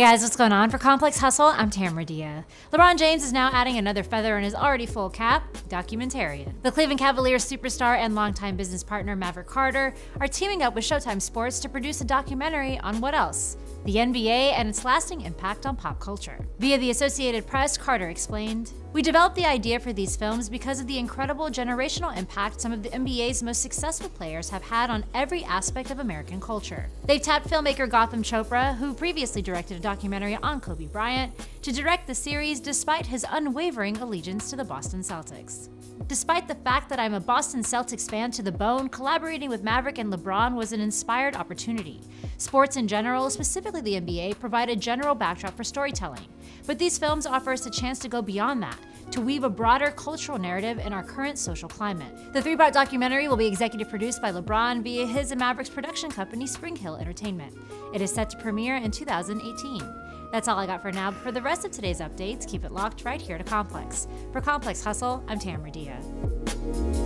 guys, what's going on? For Complex Hustle, I'm Tamara Dhia. LeBron James is now adding another feather in his already full cap, documentarian. The Cleveland Cavaliers superstar and longtime business partner Maverick Carter are teaming up with Showtime Sports to produce a documentary on what else? The NBA and its lasting impact on pop culture. Via the Associated Press, Carter explained, We developed the idea for these films because of the incredible generational impact some of the NBA's most successful players have had on every aspect of American culture. They've tapped filmmaker Gotham Chopra, who previously directed a documentary on Kobe Bryant, to direct the series despite his unwavering allegiance to the Boston Celtics. Despite the fact that I'm a Boston Celtics fan to the bone, collaborating with Maverick and LeBron was an inspired opportunity. Sports in general, specifically the NBA, provide a general backdrop for storytelling. But these films offer us a chance to go beyond that, to weave a broader cultural narrative in our current social climate. The three part documentary will be executive produced by LeBron via his and Maverick's production company, SpringHill Entertainment. It is set to premiere in 2018. That's all I got for now, but for the rest of today's updates, keep it locked right here to Complex. For Complex Hustle, I'm Tamara Dhia.